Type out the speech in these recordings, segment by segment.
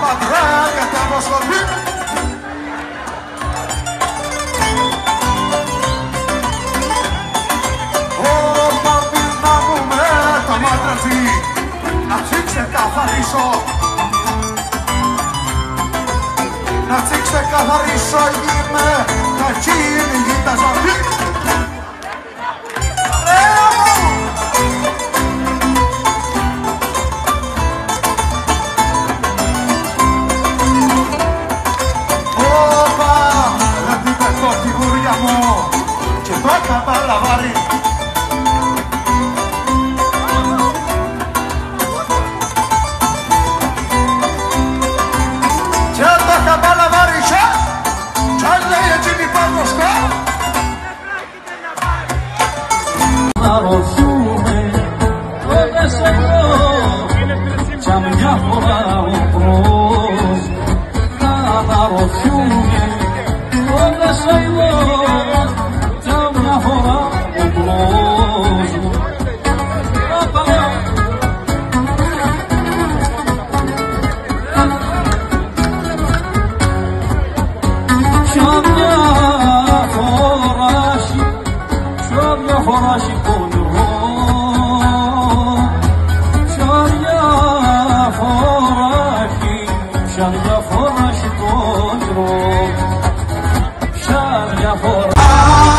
πατράκια τα αποστολή Όπα πίνα μου με τα μάτρετσι να ξεκαθαρίσω. Να ξεκαθαρίσω είμαι κακή cama la barri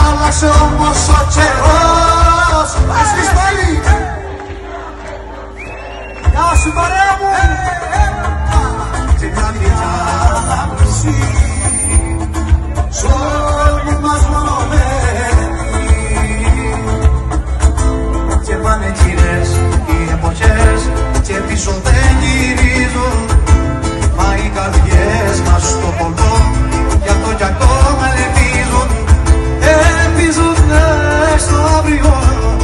Άλλαξε όμως ο καιρός Έσχεις πάλι Γεια σου παρέα μου Και μια νύχτα να βρεσεί Σ'